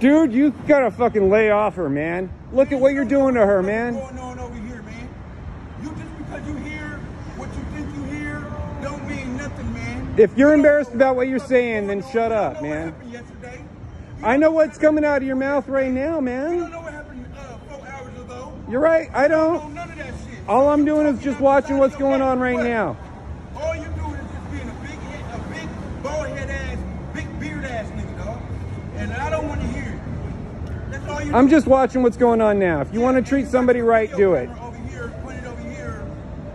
Dude, you gotta fucking lay off her, man. Look at what you're doing to her, man. What's going on over here, man? You just because you hear what you think you hear, don't mean nothing, man. If you're You embarrassed about what you're saying, then shut up, man. What happened yesterday. You I know what's coming out of your mouth right now, man. happened uh, four hours ago. You're right, I don't don't. know none of that shit. All I'm doing is just watching what's going on right now. I'm just watching what's going on now. If you want to treat somebody right, do it. Here, here,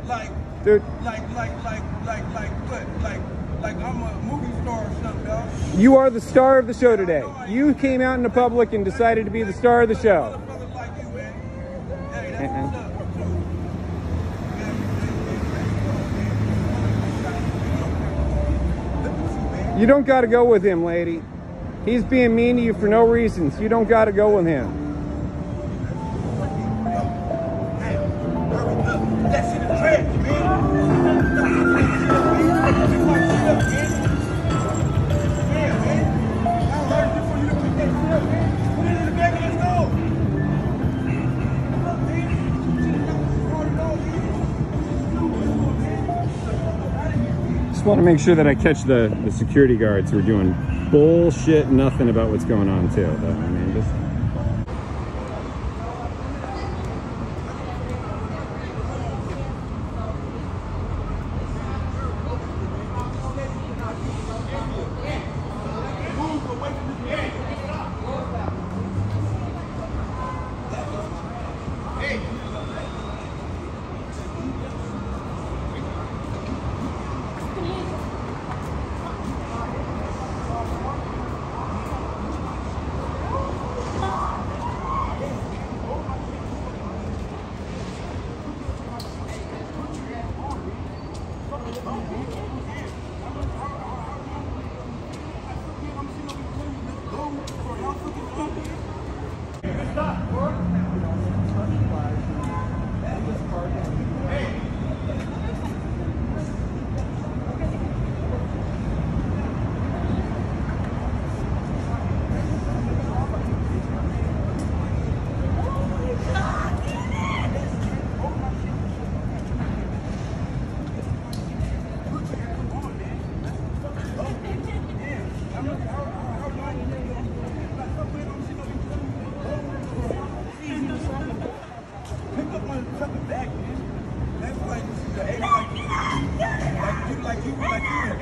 like, Dude, like, like, like, like, like what? Like, like I'm a movie star or something, dog. you are the star of the show today. You came out in the public and decided to be the star of the show. Uh-uh. You don't got to go with him, lady. He's being mean to you for no reason, so you don't got to go with him. Just want to make sure that I catch the, the security guards who are doing bullshit nothing about what's going on too. Though. I mean, just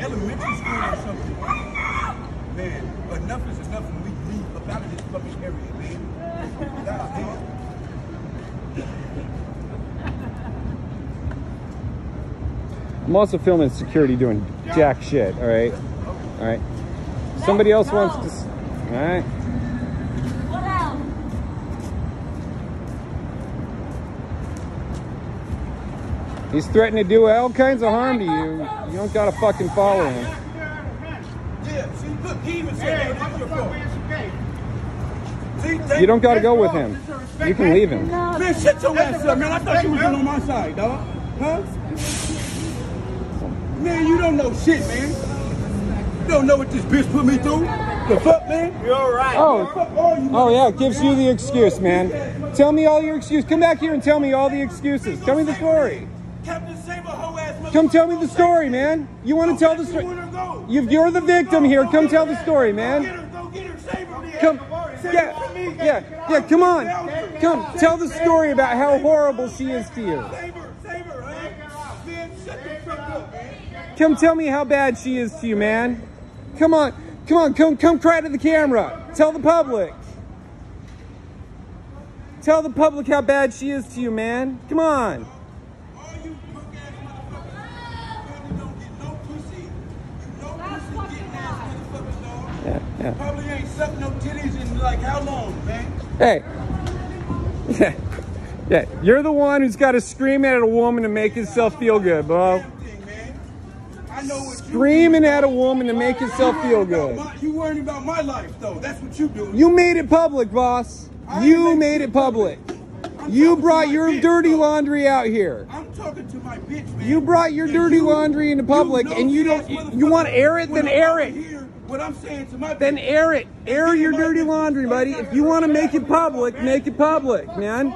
Elementary school or something. Man, enough is enough, and we leave up out of this fucking area, man. I'm also filming security doing jack shit. All right, all right. Somebody else wants to. All right. What else? He's threatening to do all kinds of harm to you. You don't gotta fucking follow him. Yeah, see, look, he even said that. Your fault. You don't gotta go with him. You can leave him. Man, shut your ass up, man. I thought you was on my side, dog. Huh? Man, you don't know shit, man. You don't know what this bitch put me through. The fuck, man? You're alright. Oh. Fuck Oh yeah, it gives you the excuse, man. Tell me all your excuses. Come back here and tell me all the excuses. Tell me the story. Come tell me the story, man. You want to tell the story? You- You're the victim here. Come tell the story, man. Get her, go get her, save her, man. Come, yeah, her from me. yeah, yeah. Come on, come. Tell the story about how horrible she is to you. Save her, save her, huh? Man, shut the fuck up, man. Come tell me how bad she is to you, man. Come on, come on, come, come cry to the camera. Tell the public. Tell the public how bad she is to you, man. Come on. Yeah, yeah. Probably ain't sucked no titties in like how long, man? Hey. Yeah. Yeah. You're the one who's got to scream at a woman to make himself feel good, bro. Damn thing, man. I know what Screaming at a woman to make himself You feel good. my- You worried about my life, though. That's what you do. You made it public, boss. I You made it public. I'm You brought your bitch, dirty though. laundry out here. I'm talking to my bitch, man. You brought your And dirty you- laundry into public, you and you don't- you wanna air it, then air it. Here what I'm saying to my Then air it. Air your dirty laundry, buddy. If you want to make it public, make it public, man.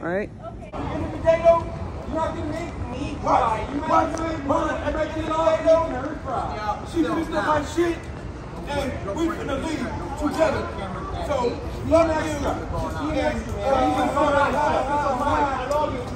All right. At the end of the day, though, you're not gonna make me cry. You might as well run at the end of the day, though. She finished up my shit, and we finna leave together. So, love you. And, uh, I love you.